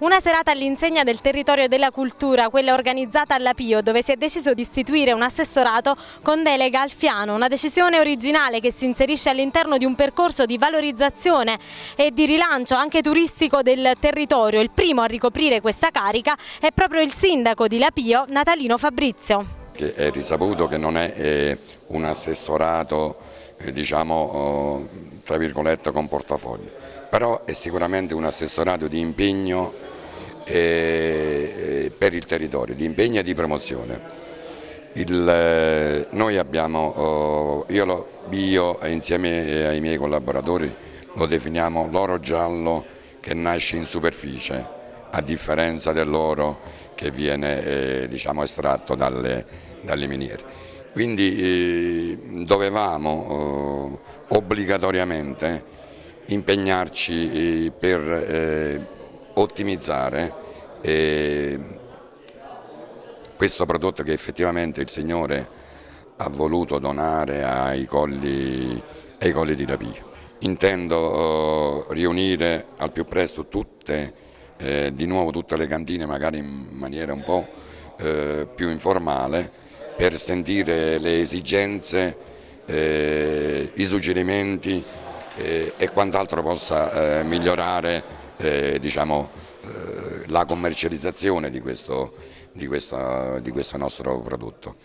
Una serata all'insegna del territorio della cultura, quella organizzata alla Pio, dove si è deciso di istituire un assessorato con delega al Fiano, una decisione originale che si inserisce all'interno di un percorso di valorizzazione e di rilancio anche turistico del territorio. Il primo a ricoprire questa carica è proprio il sindaco di La Pio, Natalino Fabrizio. È risaputo che non è eh, un assessorato eh, diciamo, oh, tra virgolette con portafoglio, però è sicuramente un assessorato di impegno per il territorio, di impegno e di promozione. Il, eh, noi abbiamo, oh, io, lo, io insieme ai miei collaboratori lo definiamo l'oro giallo che nasce in superficie, a differenza dell'oro che viene eh, diciamo, estratto dalle, dalle miniere. Quindi eh, dovevamo oh, obbligatoriamente impegnarci eh, per eh, ottimizzare eh, questo prodotto che effettivamente il Signore ha voluto donare ai colli, ai colli di Rapio. Intendo eh, riunire al più presto tutte, eh, di nuovo tutte le cantine, magari in maniera un po' eh, più informale, per sentire le esigenze, eh, i suggerimenti eh, e quant'altro possa migliorare eh, diciamo, eh, la commercializzazione di questo, di, questo, di questo nostro prodotto.